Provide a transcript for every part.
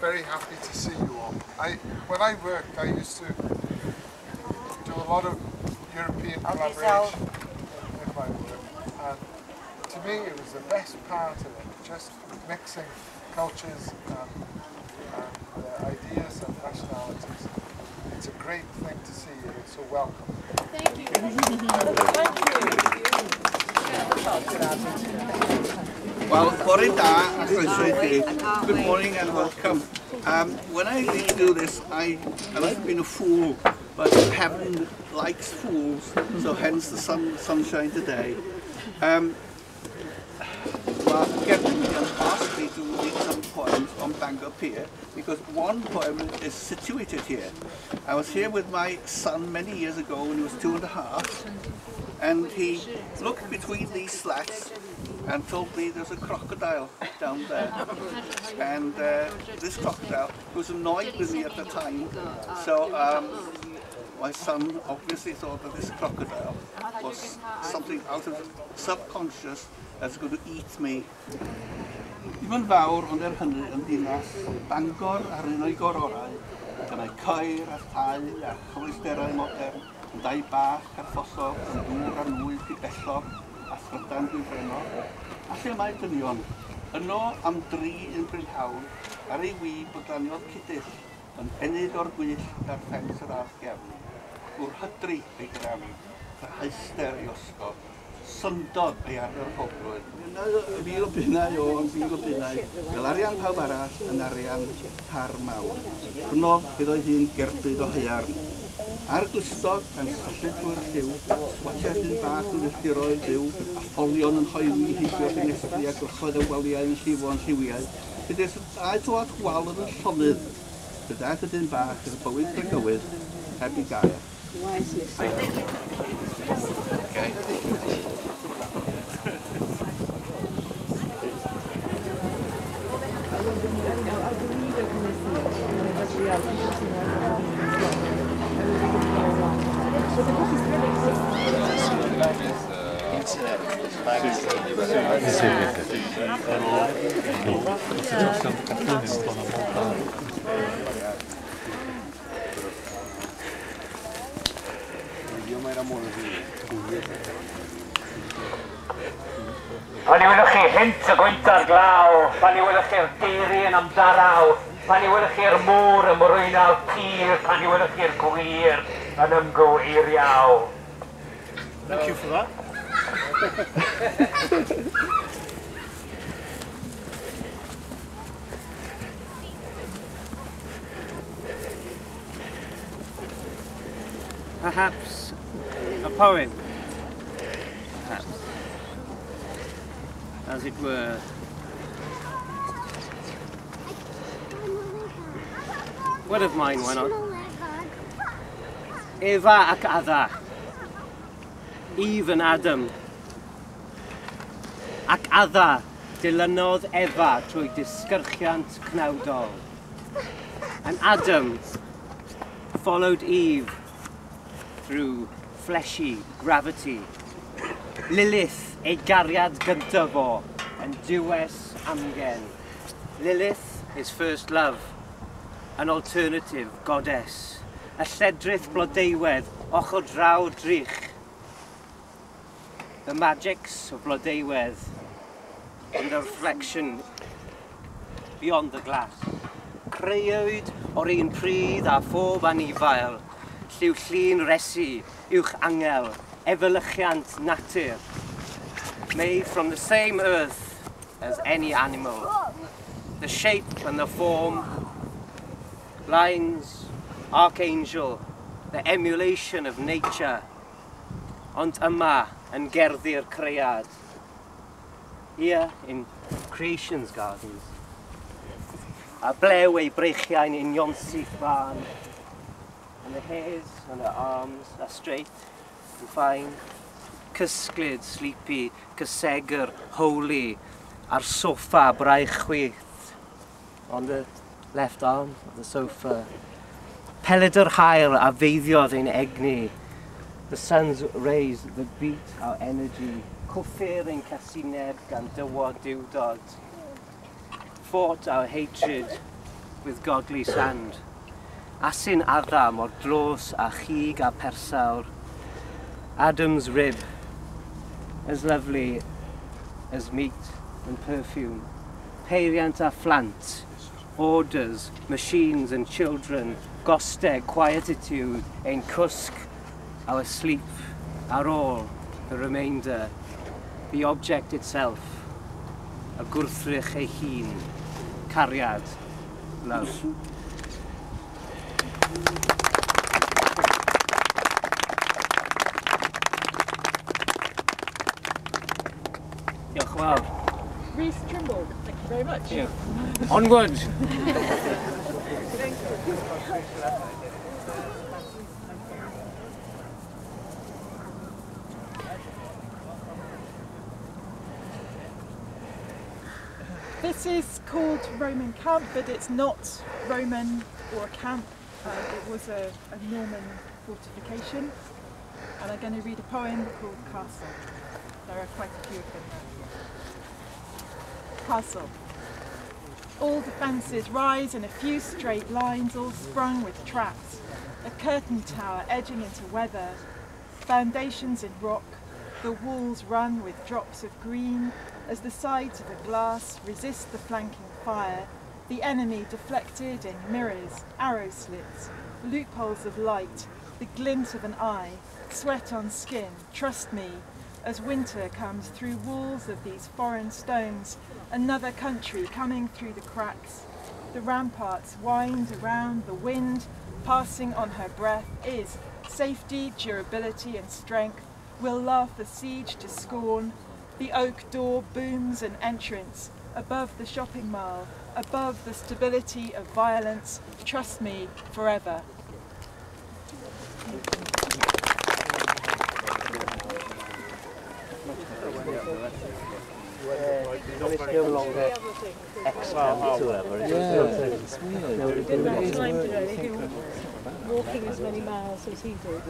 very happy to see you all. I, when I worked, I used to do a lot of European collaboration in my work. And to me, it was the best part of it, just mixing cultures and, and uh, ideas and nationalities. It's a great thing to see you, so welcome. Thank you. Thank you. Well, bore da, a chroeso i chi. Good morning and welcome. Um, when I do this, I, I've been a fool, but heaven likes fools, so hence the sun, sunshine today. Um, well, Gavin asked me to read some poems on Bangor Pier because one poem is situated here. I was here with my son many years ago when he was two and a half, and he looked between these slats and told me there's a crocodile down there. and uh, this crocodile was annoyed with me at the time. So um, my son obviously thought that this crocodile was something out of subconscious that's going to eat me. Dim yn fawr, ond er hynny yn dinas Bangor ar un o'i gororau, gynnau coer a thai a chyflwysterau modern, yn dau bach ar phosog, yn dŵr ar nwyll i bellog, Prydain dwi'n freno, a lle mae dynion. Yno am dri yn brynhawn, ar ei wyb o glaniodd cydyll yn enid o'r gwyllt ar ffens yr arth gefn. Wr hydru ei gram, hyster ei osgod, syndod ei arfer poblwyd. Fil o bunnau o, yn fil o bunnau, fel arian pawb arall yn arian par mawr. Hwno iddo hun gerbyd o heiarn, Ar glistod, gan drwy'r lliw, swatiadyn bach yn ylltiroedd byw, a ffolion yn hoewi i heibio ffenestri a gwrchoedd y waliau yn llifo yn lliwiau, gyda'r dau dwad wal yn y llonydd, gyda'r ydyn bach yn y bywyd yn gywydd, heb i gair. Wiseness. Okay. Pan i welwch chi hint y gwynt ar glaw, pan i welwch chi'r deiri yn amdaraw, pan i welwch chi'r môr ym mrwynaw pyr, pan i welwch chi'r gwir, yn ymgywir iaw. Thank you for that. Perhaps a poem. Perhaps. As it were. What of mine, why not? Eva ac Adda, Eve yn Adam. Ac Adda dilynodd Eva trwy disgyrchiant cnawdol. And Adam followed Eve through fleshy gravity. Lilith ei gariad gyntaf o yn diwes amgen. Lilith, his first love, an alternative goddess y lledrith blodeiwedd ochr draw drych. The magics of blodeiwedd and the reflection beyond the glass. Creuwyd o'r un pryd a phob anifael, lliw llun resu, uwch angel, efelychiant natur. Made from the same earth as any animal. The shape and the form, lines, Archangel, the emulation of nature, ond yma yn gerddi'r creiad. Here in Creation's Gardens. A blew ei breichiau'n union syth fan. And the hairs on her arms are straight and fine. Cysglyd, sleepy, cysegr, holy, ar soffa braich chwith. On the left arm of the sofa peledr hael a feiddiodd ein egni. The sun's rays that beat our energy. Cwffir ein casineb gan dywod diwdod. Fought our hatred with godly sand. Asyn Adam o'r dros a chig a persawr. Adam's rib, as lovely as meat and perfume. Peiriant a phlant, orders, machines and children, goste, quietitude, ein cusc, our sleep, our all, the remainder, the object itself, y gwrthrych ei hun, cariad, love. Diolch yn fawr. Rhys Trimble, thank you very much. Yeah. Onward! This is called Roman camp, but it's not Roman or a camp. Uh, it was a, a Norman fortification. And I'm going to read a poem called Castle. There are quite a few of them now. Castle. All the fences rise in a few straight lines, all sprung with traps. A curtain tower edging into weather. Foundations in rock. The walls run with drops of green as the sides of a glass resist the flanking fire. The enemy deflected in mirrors, arrow slits, loopholes of light, the glint of an eye, sweat on skin. Trust me, as winter comes through walls of these foreign stones, another country coming through the cracks. The ramparts wind around the wind, passing on her breath is safety, durability, and strength. We'll laugh the siege to scorn. The oak door booms an entrance above the shopping mall, above the stability of violence. Trust me, forever. still longer whatever. Yeah, it's weird. Walking as many miles as he did.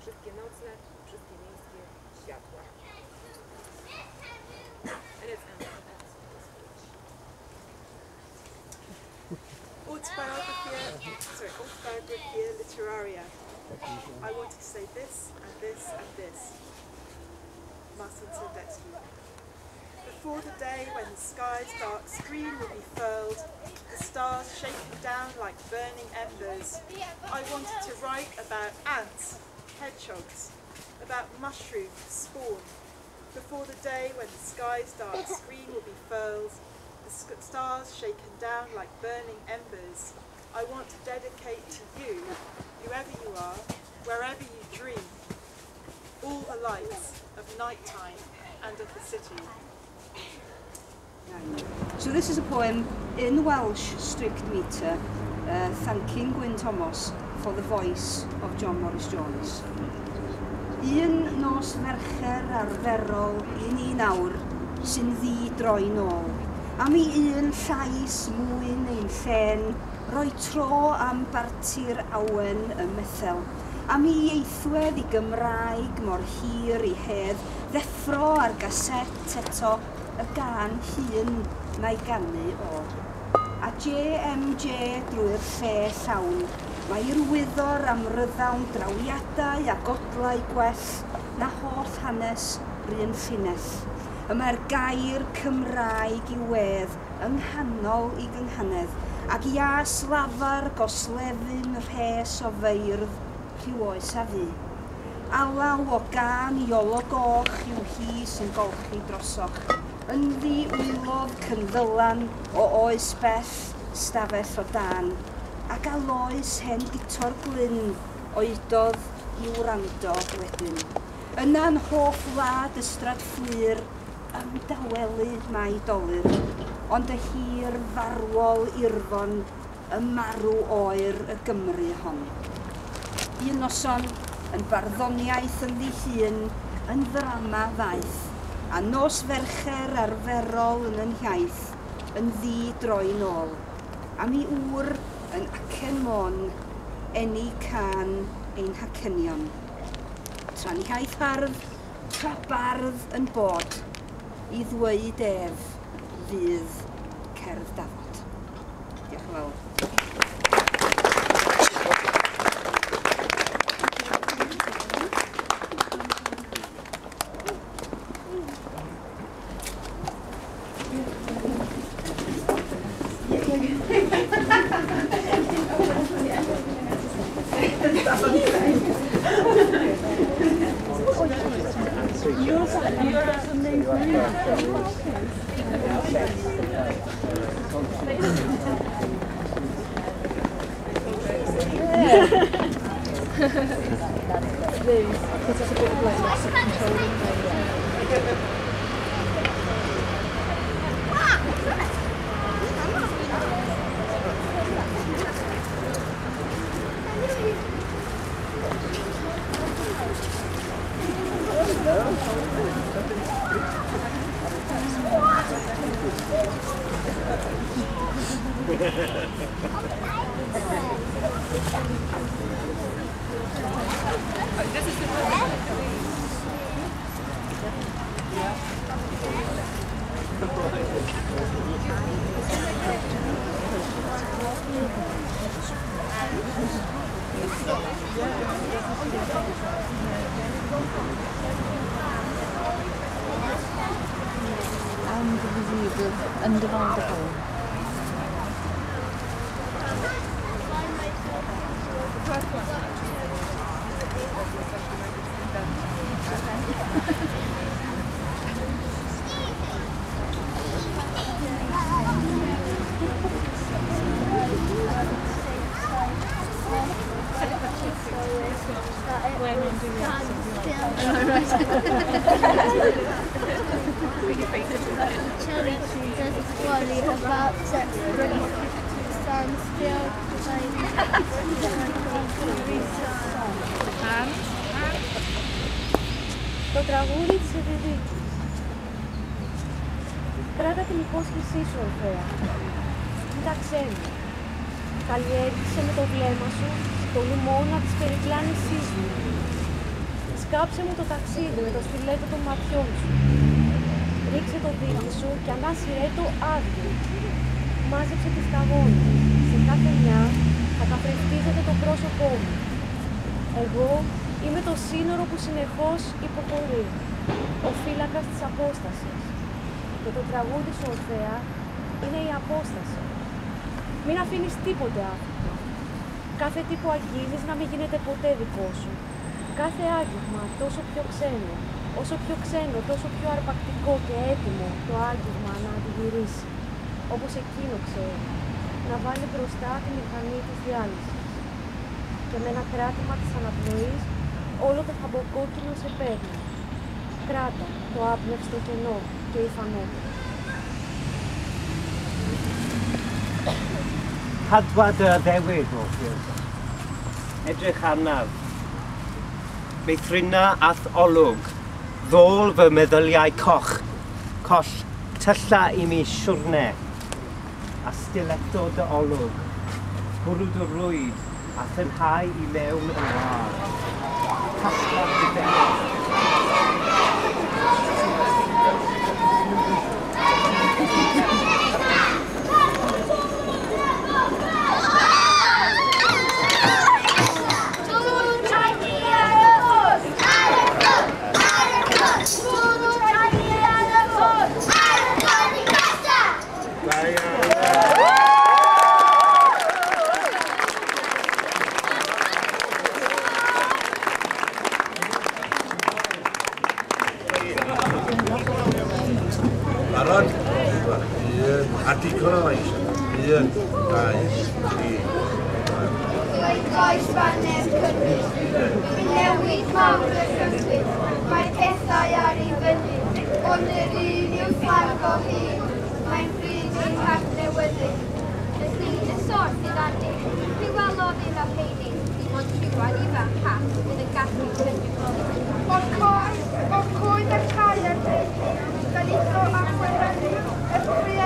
Wszystkie nocne, wszystkie miejskie światła. Autobiografia, sorry, Autobiografia Literaria. I wanted to say this and this and this. Sildetsky. Before the day when the sky's dark screen will be furled, the stars shaken down like burning embers, I wanted to write about ants, hedgehogs, about mushrooms, spawn. Before the day when the sky's dark screen will be furled, the stars shaken down like burning embers, I want to dedicate to you, whoever you are, wherever you dream, all the lights of nighttime and of the city. So this is a poem in Welsh strict meter, uh, thanking Gwyn Thomas for the voice of John Morris Jones. Un nos mercher arferol i ni nawr sy'n ddi droi nôl. am i un llais mwyn ein llen, roi tro am bartir awen y methel, am ei ieithwedd i Gymraeg mor hir i hedd, ddeffro ar gaset eto y gan hun mae ganu o. A JMJ drwy'r lle llawn, mae irwyddor am ryddawn drawiadau a godlau gwell na holl hanes rhywun llinell y mae'r gair Cymraeg i wedd yng nghanol i gynghanedd ac i as lafar goslefyn rhes o feirdd rhyw oes a fu. Alaw o gan i olo goch i'w hi sy'n golchi drosoch. Ynddi wylodd cynddylan o oes bell stafell o dan ac aloes hen dictor glyn oedodd i wrando wedyn. Yna'n hoff wlad ystrad fflir am dawelu mae dolyr, ond y hir farwol irfon y marw oer y Gymru hon. Un noson yn barddoniaeth yn ddi hun yn ddrama ddaeth, a nos fercher arferol yn yn hiaith yn ddi droi nôl, a mi wr yn acen môn enni can ein hacenion. Tra'n hiaith hardd, tra bardd yn bod, i ddweud ef fydd cerdd dafod. Diolch yn fawr. Because it's a bit of like loss of control. Thank you. Τραγούδι της Εδιδίκη. Κράτα την υπόσχεσή σου, Ορφέα. Κοίταξέ με. Καλλιέργησε με το βλέμμα σου το λιμόνα της περιπλάνησής μου. Σκάψε μου το ταξίδι με το σπηλέτο των ματιών σου. Ρίξε το δίχτυ σου και ανάσυρέ το άδειο. Μάζεψε τη σταγόνα. Σε κάθε μια θα καθρεφτίζεται το πρόσωπό μου. Εγώ είμαι το σύνορο που συνεχώς υποχωρεί. Ο φύλακας της απόστασης. Και το τραγούδι σου, Ορφέα, είναι η απόσταση. Μην αφήνεις τίποτε άφητο. Κάθε τι που αγγίζεις να μην γίνεται ποτέ δικό σου. Κάθε άγγιγμα τόσο πιο ξένο. Όσο πιο ξένο, τόσο πιο αρπακτικό και έτοιμο το άγγιγμα να αντιγυρίσει. Όπως εκείνο ξέρει. Να βάλει μπροστά τη μηχανή της διάλυσης. Και με ένα κράτημα της αναπνοής όλο το χαμποκόκκινο σε παίρνει. Κράτα το άπνευστο κενό και η φανότητα. Hadwad y ddewyd o Fiona. Edrych arnaf. Meithrinna ath olwg. Ddôl fy meddyliau coch. Coll tylla i mi siwrne. A stiletto dy olwg. Bwrw dy rwyd a thynhau i mewn かしこまってて。Goes fan neb cymryd. Newid mawr y rhyfyd, mae pethau ar ei fyny. Ond yr un yw ffarg o hyn, mae'n bryd i'n hart newyddus. Y llun sydd ar ni, arni, rhywelodd i'r apheidi, dim ond rhywun ifanc hat fydd yn gallu gwneud. O'r coed, o'r coed y cael a'r teulu, gan i iddo a chweranu, y priau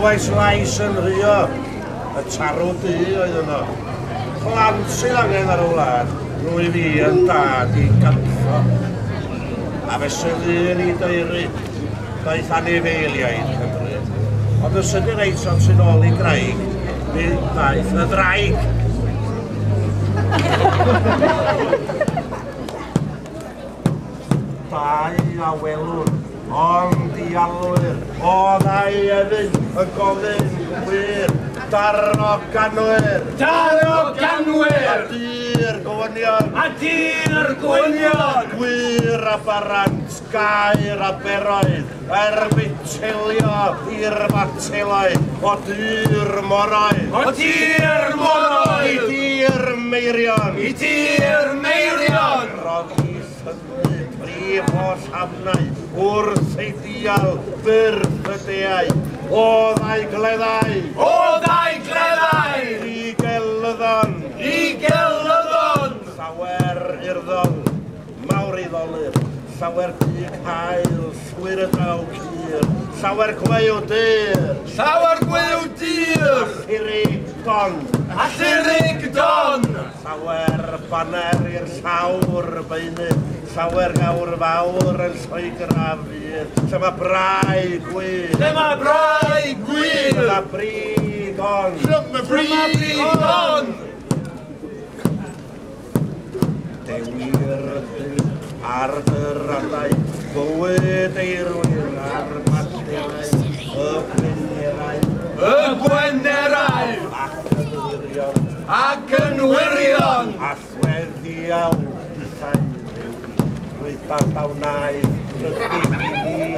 Clywais lais yn rhio, y tarw du oedd yno. Plant sy'n angen ar y wlad, rwy fi yn dad i ganfo. A fe sydd un i deiru, daeth anifeiliaid Cymru. Ond y sydd reit o'n sy'n ôl i graig, mi daeth y draig. Dau a welwn, ond i alwyr. O ddau efyn y gofyn wir. Darno ganwyr! Darno ganwyr! A dir gwynion! A dir gwynion! Gwyr a barant, gair a beroedd, er mitilio i'r matiloedd, o dir moroedd! O dir moroedd! I dir meirion! I dir meirion! Roddi synnu brif o siamnau wrth ei dial byrth y deau. O ddau gleddau! O ddau gleddau! I gelyddon! I gelyddon! Sawer irddon, mawr i ddolyr llawer cu cael, llwyr y draw cyr, llawer gweu o dyr. Llawer gweu o dyr! Allurig don. Llyrig don! Llawer baner i'r llawr beunydd, llawer gawr fawr yn lloegraf fydd. Lle mae brai gwyn. Lle mae brai gwyn! Lle mae brig on. Lle mae brig on! Dewir, dewir ar dyradau bywyd eirwyr ar materau, y plenerau, y gwenerau, ac yn wirion, ac yn wirion, allweddiaw, llain rwy'n rwyda'r dawnau, rydych i ni,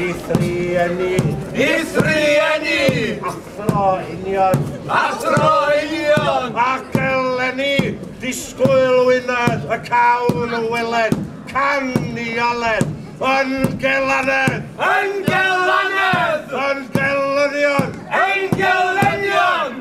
i thri enni, i thri enni, athro union, athro union, ac eleni, disgwyl wynad, y cawn y weled, Canyalet, yn Gelynedd, yn Gelynedd, yn Gelynion, yn Gelynion!